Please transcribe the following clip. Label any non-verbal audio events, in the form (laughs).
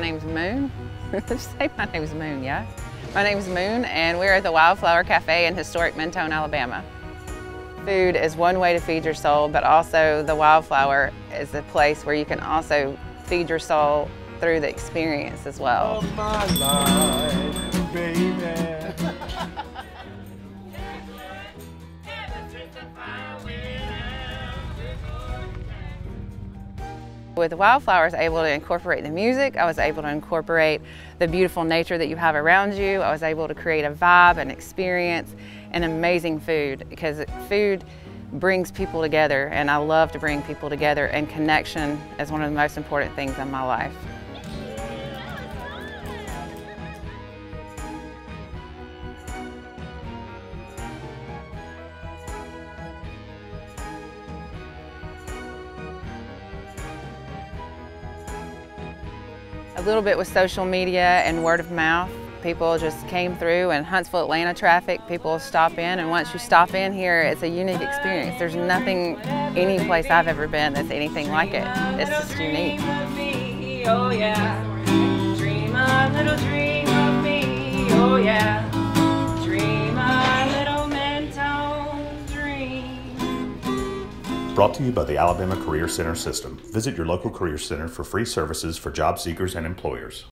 Moon? (laughs) Just say my name is Moon, yeah? My name is Moon, and we're at the Wildflower Cafe in historic Mentone, Alabama. Food is one way to feed your soul, but also the Wildflower is a place where you can also feed your soul through the experience as well. With Wildflower, I was able to incorporate the music, I was able to incorporate the beautiful nature that you have around you, I was able to create a vibe, an experience, and amazing food because food brings people together and I love to bring people together and connection is one of the most important things in my life. A little bit with social media and word of mouth. People just came through and Huntsville, Atlanta traffic, people stop in and once you stop in here, it's a unique experience. There's nothing, any place I've ever been that's anything like it. It's just unique. Oh yeah, dream a little dream of me, oh yeah. Brought to you by the Alabama Career Center System. Visit your local career center for free services for job seekers and employers.